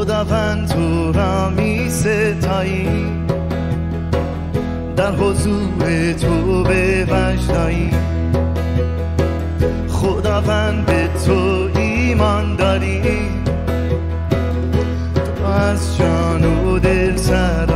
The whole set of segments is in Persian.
خداوند تو را می ستایی. در حضور تو به وجدایی. خداوند به تو ایمان داری. تو از جان و دل سرایی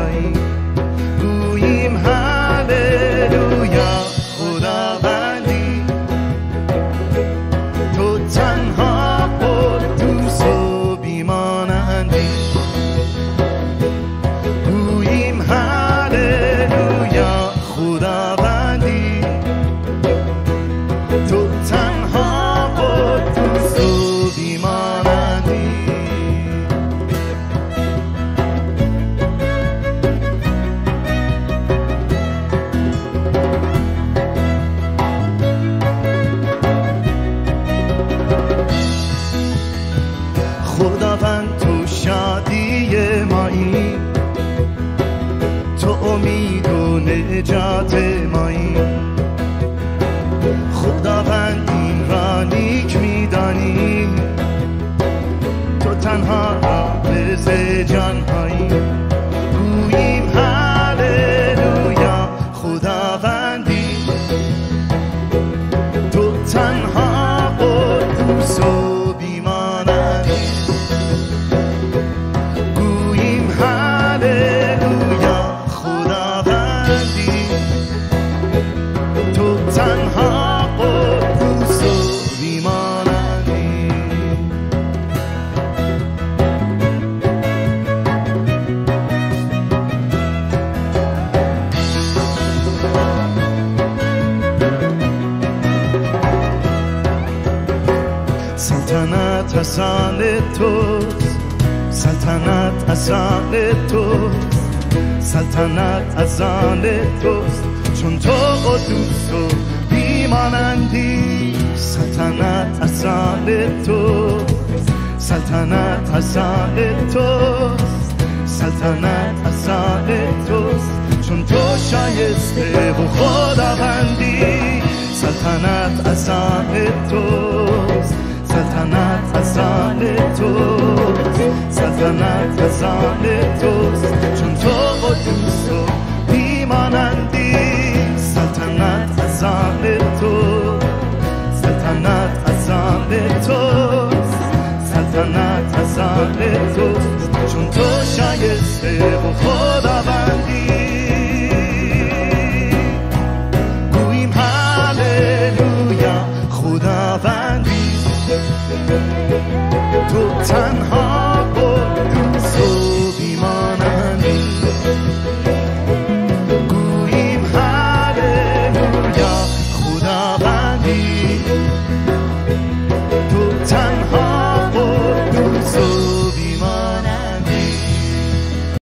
نجات مایی. خداوند این را نیک میدانی. تو تنها رابز جان هایی گوییم هللویا خداوندی. تو تنها سلطنت آن توست. سلطنت آن توست. سلطنت از آن توست. چون تو قدوس و بیمانندی. سلطنت از آن توست. سلطنت از آن توست. سلطنت از آن چون تو شایسته و خداوندی. سلطنت از آن توست سلطنت از آن توست. چون تو قدوس و بیمانندی خداوندی تو تنها